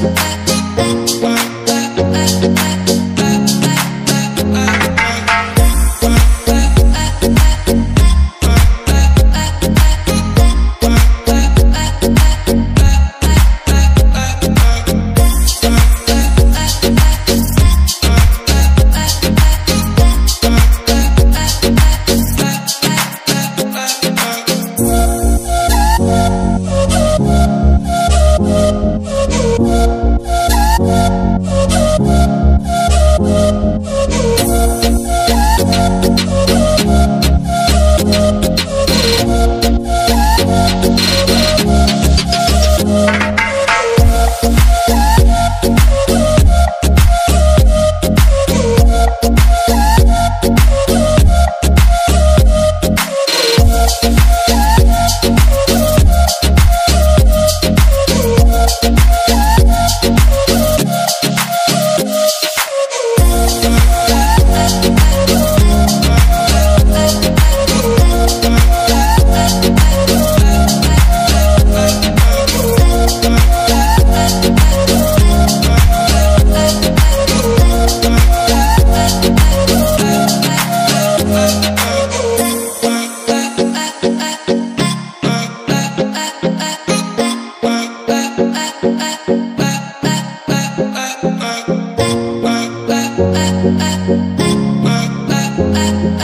Bye. I